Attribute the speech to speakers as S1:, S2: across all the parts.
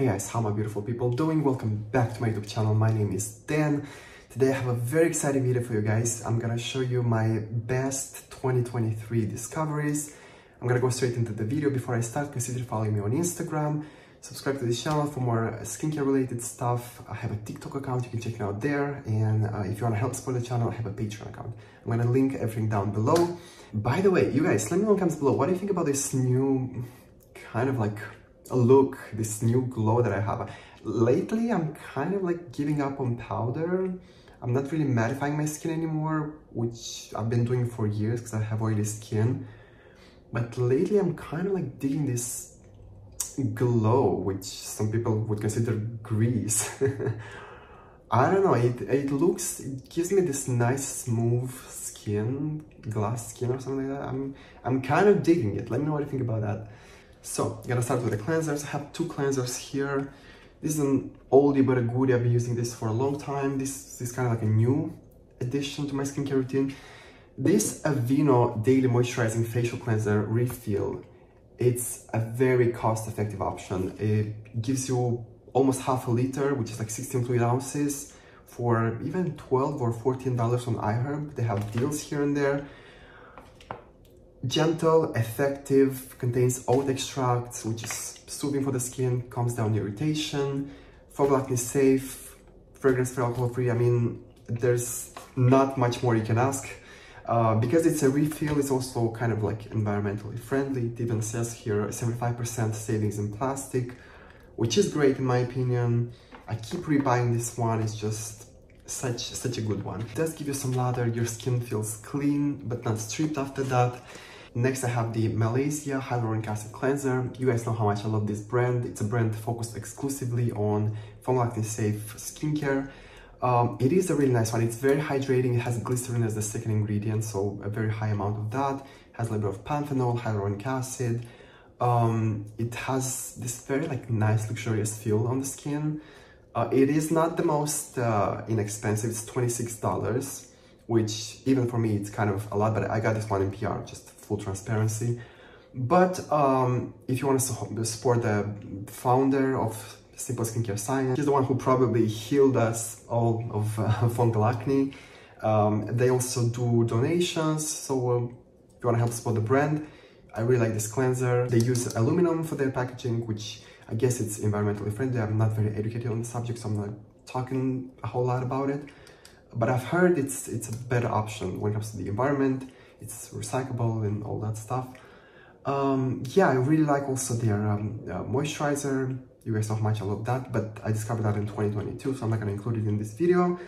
S1: Hey guys, how my beautiful people doing? Welcome back to my YouTube channel. My name is Dan. Today I have a very exciting video for you guys. I'm gonna show you my best 2023 discoveries. I'm gonna go straight into the video. Before I start, consider following me on Instagram. Subscribe to this channel for more skincare related stuff. I have a TikTok account, you can check it out there. And uh, if you wanna help support the channel, I have a Patreon account. I'm gonna link everything down below. By the way, you guys, let me know in the comments below, what do you think about this new kind of like look, this new glow that I have. Lately, I'm kind of like giving up on powder. I'm not really mattifying my skin anymore, which I've been doing for years because I have oily skin. But lately, I'm kind of like digging this glow, which some people would consider grease. I don't know, it, it looks, it gives me this nice smooth skin, glass skin or something like that. I'm, I'm kind of digging it. Let me know what you think about that. So, I'm gonna start with the cleansers. I have two cleansers here. This is an oldie but a goodie. I've been using this for a long time. This, this is kind of like a new addition to my skincare routine. This Aveeno Daily Moisturizing Facial Cleanser Refill. It's a very cost-effective option. It gives you almost half a liter, which is like 16 fluid ounces, for even 12 or 14 dollars on iHerb. They have deals here and there. Gentle, effective, contains oat extracts, which is soothing for the skin, calms down irritation, fungal acne safe, fragrance free, alcohol free. I mean, there's not much more you can ask. Uh, because it's a refill, it's also kind of like environmentally friendly. It even says here 75% savings in plastic, which is great in my opinion. I keep rebuying this one, it's just such such a good one. It does give you some lather, your skin feels clean, but not stripped after that. Next, I have the Malezia Hyaluronic Acid Cleanser. You guys know how much I love this brand. It's a brand focused exclusively on acne safe skincare. Um, it is a really nice one. It's very hydrating. It has glycerin as the second ingredient, so a very high amount of that. Has a little bit of panthenol, hyaluronic acid. Um, it has this very like nice luxurious feel on the skin. Uh, it is not the most uh, inexpensive. It's $26, which even for me, it's kind of a lot, but I got this one in PR, just full transparency. But um, if you want to support the founder of Simple Skincare Science, he's the one who probably healed us all of uh, fungal acne. Um, they also do donations, so uh, if you want to help support the brand, I really like this cleanser. They use aluminum for their packaging, which I guess it's environmentally friendly. I'm not very educated on the subject, so I'm not talking a whole lot about it. But I've heard it's it's a better option when it comes to the environment it's recyclable and all that stuff. Um, yeah, I really like also their um, uh, moisturizer. You guys know how much I love that, but I discovered that in 2022, so I'm not gonna include it in this video.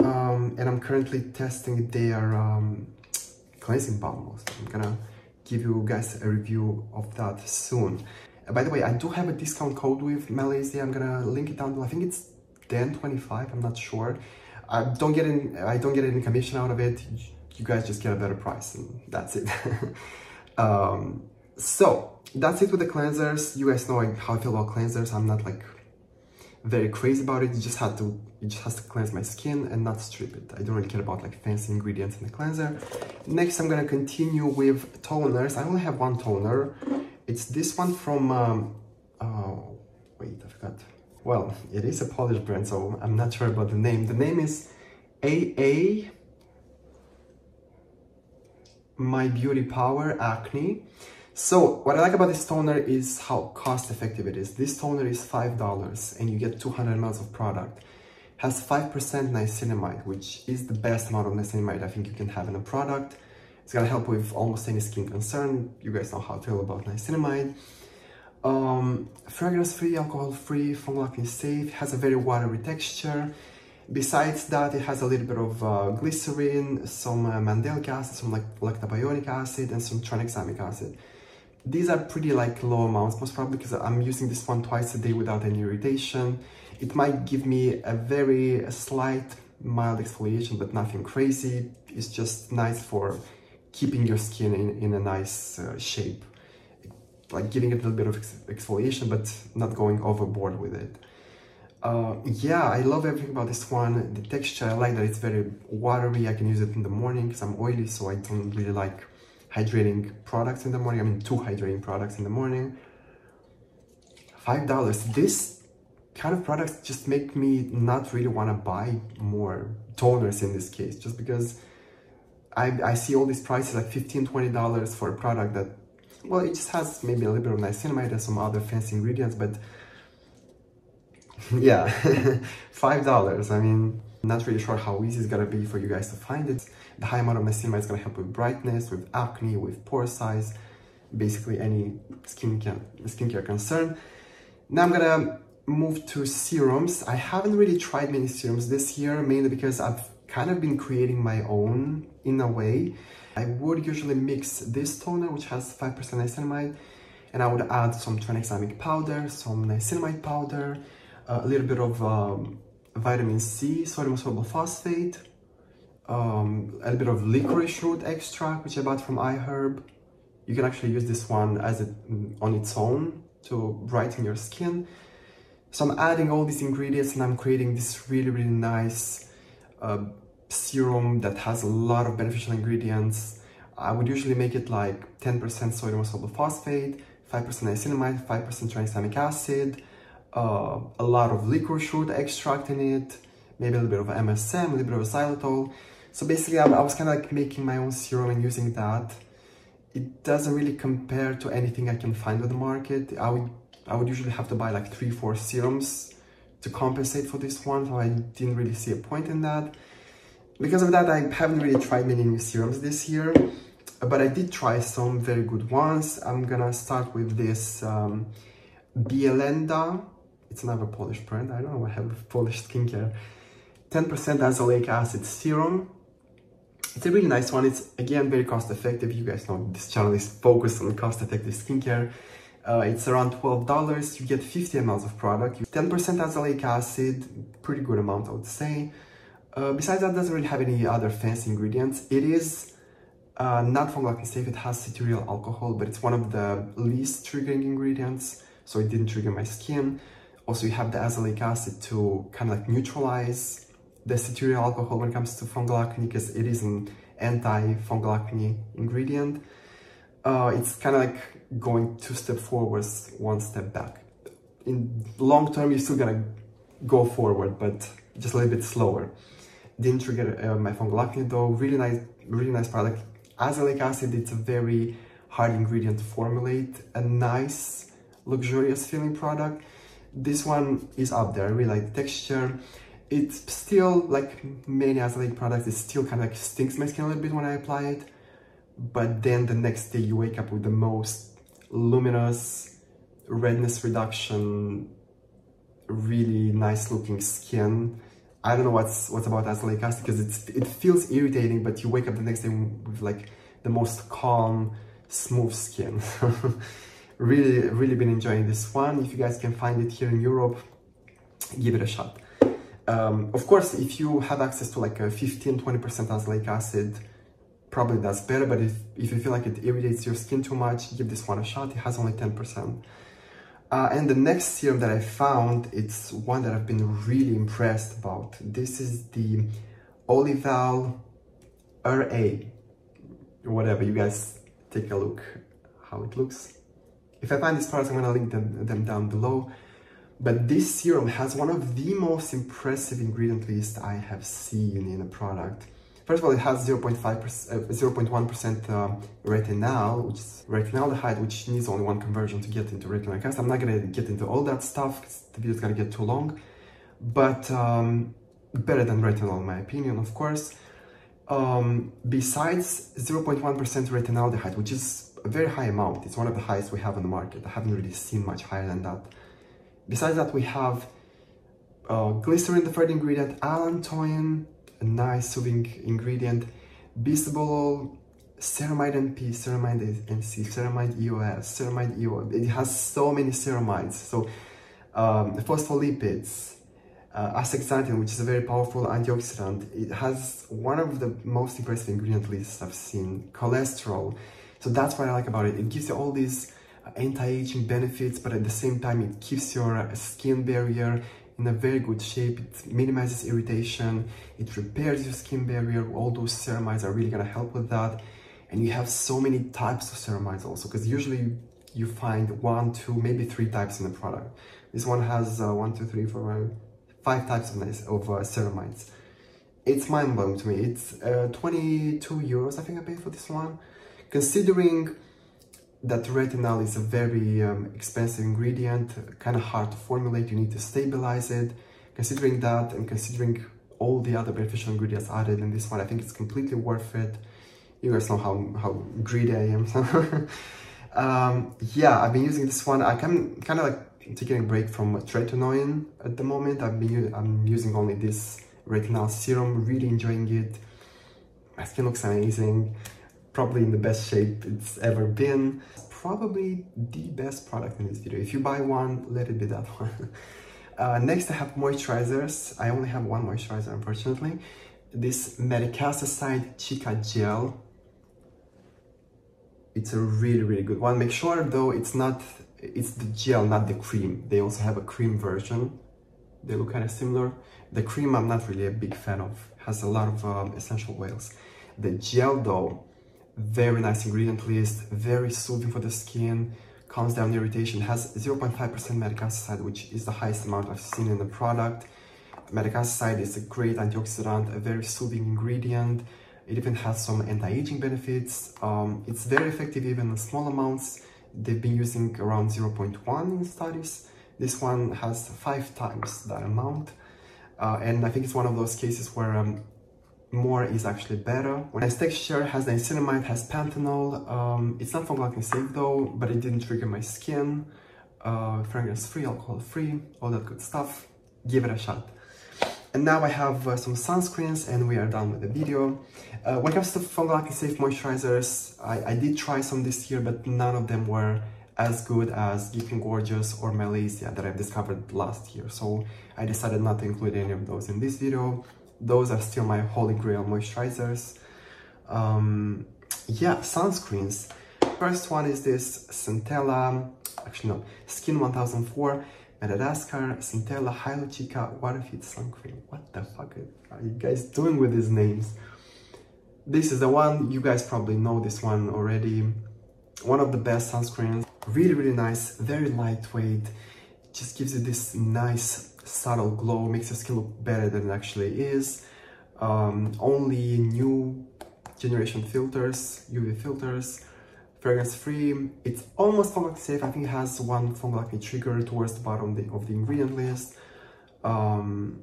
S1: Um, and I'm currently testing their um, cleansing balm. I'm gonna give you guys a review of that soon. By the way, I do have a discount code with Malezia. I'm gonna link it down below. I think it's Dan25, I'm not sure. I don't get any, I don't get any commission out of it you guys just get a better price and that's it. um, so that's it with the cleansers. You guys know how I feel about cleansers. I'm not like very crazy about it. You just have to, it just has to cleanse my skin and not strip it. I don't really care about like fancy ingredients in the cleanser. Next, I'm gonna continue with toners. I only have one toner. It's this one from, um, oh, wait, I forgot. Well, it is a Polish brand, so I'm not sure about the name. The name is AA my Beauty Power Acne. So what I like about this toner is how cost effective it is. This toner is $5 and you get 200 ml of product. Has 5% niacinamide, which is the best amount of niacinamide I think you can have in a product. It's gonna help with almost any skin concern. You guys know how I feel about niacinamide. Um, fragrance-free, alcohol-free, acne safe, has a very watery texture. Besides that, it has a little bit of uh, glycerin, some uh, mandelic acid, some like lactobionic acid, and some tranexamic acid. These are pretty like low amounts, most probably because I'm using this one twice a day without any irritation. It might give me a very a slight mild exfoliation, but nothing crazy. It's just nice for keeping your skin in, in a nice uh, shape. Like giving it a little bit of exfoliation, but not going overboard with it. Uh, yeah, I love everything about this one. The texture, I like that it's very watery. I can use it in the morning because I'm oily, so I don't really like hydrating products in the morning. I mean, two hydrating products in the morning. Five dollars. This kind of products just make me not really want to buy more toners in this case, just because I, I see all these prices like 15 $20 for a product that, well, it just has maybe a little bit of niacinamide and some other fancy ingredients, but yeah, $5. I mean, not really sure how easy it's gonna be for you guys to find it. The high amount of niacinamide is gonna help with brightness, with acne, with pore size, basically any skincare, skincare concern. Now I'm gonna move to serums. I haven't really tried many serums this year, mainly because I've kind of been creating my own in a way. I would usually mix this toner, which has 5% niacinamide, and I would add some tranexamic powder, some niacinamide powder, a little bit of um, vitamin C, sodium ascorbyl phosphate, um, a little bit of licorice root extract, which I bought from iHerb. You can actually use this one as it on its own to brighten your skin. So I'm adding all these ingredients and I'm creating this really, really nice uh, serum that has a lot of beneficial ingredients. I would usually make it like 10% sodium ascorbyl phosphate, 5% niacinamide, 5% tranexamic acid, uh, a lot of licorice root extract in it, maybe a little bit of MSM, a little bit of xylitol. So basically I, I was kind of like making my own serum and using that. It doesn't really compare to anything I can find on the market. I would, I would usually have to buy like three, four serums to compensate for this one, so I didn't really see a point in that. Because of that, I haven't really tried many new serums this year, but I did try some very good ones. I'm gonna start with this um, Bielenda it's another Polish brand. I don't know. I have Polish skincare. 10% azelaic acid serum. It's a really nice one. It's again very cost effective. You guys know this channel is focused on cost effective skincare. Uh, it's around $12. You get 50 ml of product. 10% azelaic acid, pretty good amount I would say. Uh, besides that, doesn't really have any other fancy ingredients. It is uh, not fungal acne safe. It has cetyl alcohol, but it's one of the least triggering ingredients, so it didn't trigger my skin. Also, you have the azelaic acid to kind of like neutralize the cetyl alcohol when it comes to fungal acne because it is an anti-fungal acne ingredient. Uh, it's kind of like going two steps forwards, one step back. In long term, you're still gonna go forward, but just a little bit slower. Didn't trigger uh, my fungal acne though. Really nice, really nice product. Azelaic acid, it's a very hard ingredient to formulate. A nice, luxurious feeling product this one is up there. I really like the texture. It's still, like many azelaic products, it still kind of like stinks my skin a little bit when I apply it. But then the next day you wake up with the most luminous redness reduction, really nice looking skin. I don't know what's what's about azelaic acid because it's it feels irritating, but you wake up the next day with like the most calm, smooth skin. really really been enjoying this one. If you guys can find it here in Europe give it a shot. Um, of course if you have access to like a 15 20 percent azelaic acid probably that's better but if, if you feel like it irritates your skin too much give this one a shot. It has only 10 percent uh, and the next serum that I found, it's one that I've been really impressed about. This is the Olival RA, whatever, you guys take a look how it looks. If I find these products, I'm gonna link them, them down below. But this serum has one of the most impressive ingredient lists I have seen in a product. First of all, it has 0.5%, 0.1% uh, uh, retinol, which is retinaldehyde, which needs only one conversion to get into retinoic acid. I'm not gonna get into all that stuff, the video is gonna get too long. But um, better than retinol in my opinion, of course. Um, besides 0.1% retinaldehyde, which is a very high amount. It's one of the highest we have on the market. I haven't really seen much higher than that. Besides that, we have uh, glycerin, the third ingredient, allantoin, a nice soothing ingredient, bisabolol, ceramide NP, ceramide NC, ceramide EOS, ceramide EO. It has so many ceramides. So um, phospholipids, uh, astaxanthin, which is a very powerful antioxidant. It has one of the most impressive ingredient lists I've seen. Cholesterol, so that's what I like about it. It gives you all these uh, anti-aging benefits, but at the same time, it keeps your uh, skin barrier in a very good shape. It minimizes irritation. It repairs your skin barrier. All those ceramides are really gonna help with that. And you have so many types of ceramides also, because usually you find one, two, maybe three types in the product. This one has uh, one, two, three, four, five types of, of uh, ceramides. It's mind-blowing to me. It's uh, 22 euros, I think I paid for this one. Considering that retinol is a very um, expensive ingredient, kind of hard to formulate, you need to stabilize it. Considering that and considering all the other beneficial ingredients added in this one, I think it's completely worth it. You guys know how, how greedy I am. um, yeah, I've been using this one. I can kind of like taking a break from tretinoin at the moment. I've been I'm using only this retinol serum, really enjoying it. My skin looks amazing probably in the best shape it's ever been. Probably the best product in this video. If you buy one, let it be that one. Uh, next I have moisturizers. I only have one moisturizer unfortunately. This Madecassoside Cica Gel. It's a really really good one. Make sure though it's not, it's the gel not the cream. They also have a cream version. They look kind of similar. The cream I'm not really a big fan of. Has a lot of um, essential oils. The gel though, very nice ingredient list, very soothing for the skin, calms down irritation, has 0.5% madecassoside, which is the highest amount I've seen in the product. Madecassoside is a great antioxidant, a very soothing ingredient. It even has some anti-aging benefits. Um, it's very effective even in small amounts. They've been using around 0.1 in studies. This one has five times that amount. Uh, and I think it's one of those cases where um, more is actually better. When its texture has niacinamide, has panthenol. Um, it's not fungal safe though, but it didn't trigger my skin. Uh, fragrance free, alcohol free, all that good stuff. Give it a shot. And now I have uh, some sunscreens and we are done with the video. Uh, when it comes to fungal safe moisturizers, I, I did try some this year, but none of them were as good as Geek & Gorgeous or Malezia that I've discovered last year. So I decided not to include any of those in this video those are still my holy grail moisturizers. Um, yeah, sunscreens. First one is this Centella, actually no, Skin 1004 Madagascar Centella Hyalu-Cica Water Fit Sun Cream. What the fuck are you guys doing with these names? This is the one, you guys probably know this one already. One of the best sunscreens. Really, really nice, very lightweight. Just gives you this nice subtle glow, makes your skin look better than it actually is. Um, only new generation filters, UV filters, fragrance free. It's almost fungal safe. I think it has one acne trigger towards the bottom of the, of the ingredient list. Um,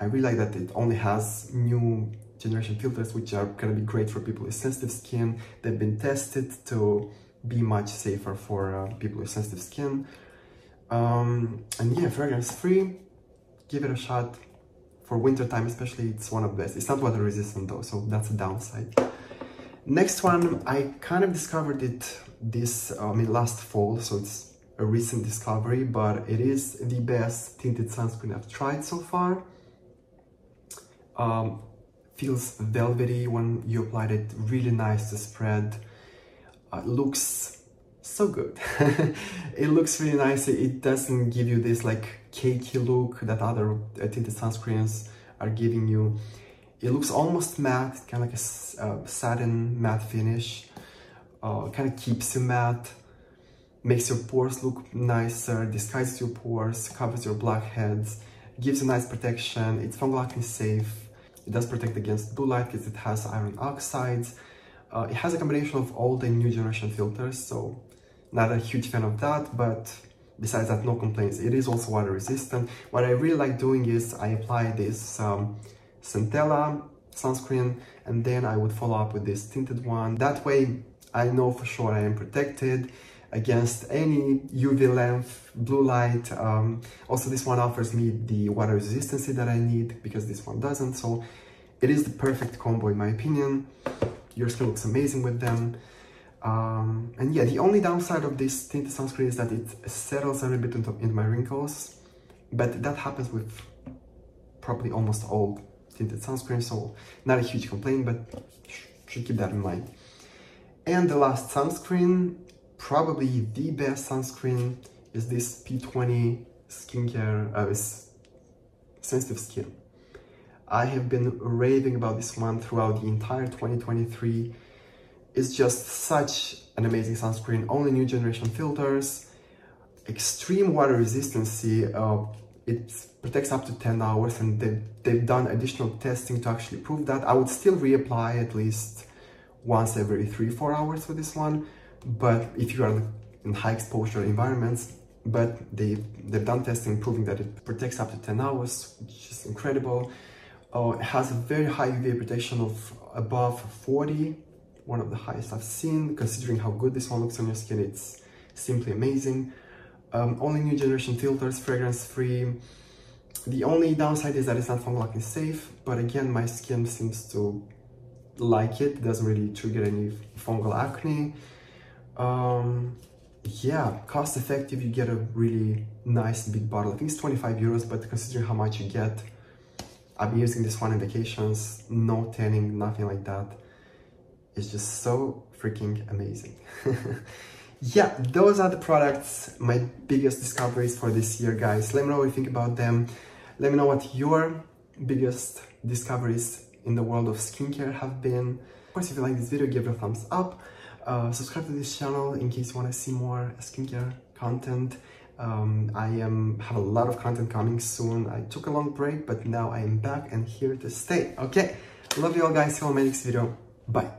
S1: I really like that it only has new generation filters, which are gonna be great for people with sensitive skin. They've been tested to be much safer for uh, people with sensitive skin. Um, and yeah, fragrance free give it a shot. For winter time especially, it's one of the best. It's not water resistant though, so that's a downside. Next one, I kind of discovered it this, I mean last fall, so it's a recent discovery, but it is the best tinted sunscreen I've tried so far. Um, feels velvety when you applied it, really nice to spread. Uh, looks so good. it looks really nice. It doesn't give you this like cakey look that other tinted sunscreens are giving you. It looks almost matte, kind of like a uh, satin matte finish. Uh, kind of keeps you matte, makes your pores look nicer, disguises your pores, covers your blackheads, gives you nice protection. It's fungal acne safe. It does protect against blue light because it has iron oxides. Uh, it has a combination of all the new generation filters, so not a huge fan of that, but besides that, no complaints. It is also water resistant. What I really like doing is I apply this um, Centella sunscreen and then I would follow up with this tinted one. That way I know for sure I am protected against any UV lamp, blue light. Um, also this one offers me the water resistance that I need because this one doesn't. So it is the perfect combo in my opinion. Your skin looks amazing with them. Um, and yeah, the only downside of this tinted sunscreen is that it settles a little bit into, into my wrinkles, but that happens with probably almost all tinted sunscreen, so not a huge complaint, but should keep that in mind. And the last sunscreen, probably the best sunscreen, is this P20 skincare, uh, sensitive skin. I have been raving about this one throughout the entire 2023 it's just such an amazing sunscreen, only new generation filters. extreme water resistance. Uh, it protects up to 10 hours and they've, they've done additional testing to actually prove that. I would still reapply at least once every three, four hours for this one. But if you are in high exposure environments, but they, they've done testing proving that it protects up to 10 hours, which is incredible. Uh, it has a very high UVA protection of above 40, one of the highest I've seen, considering how good this one looks on your skin, it's simply amazing. Um, only new generation filters, fragrance free. The only downside is that it's not fungal acne safe, but again, my skin seems to like it. it doesn't really trigger any fungal acne. Um, yeah, cost effective, you get a really nice big bottle. I think it's 25 euros, but considering how much you get, I've been using this one in vacations, no tanning, nothing like that. It's just so freaking amazing. yeah, those are the products, my biggest discoveries for this year, guys. Let me know what you think about them. Let me know what your biggest discoveries in the world of skincare have been. Of course, if you like this video, give it a thumbs up. Uh, subscribe to this channel in case you want to see more skincare content. Um, I am have a lot of content coming soon. I took a long break, but now I am back and here to stay. Okay, love you all guys. See you on my next video. Bye.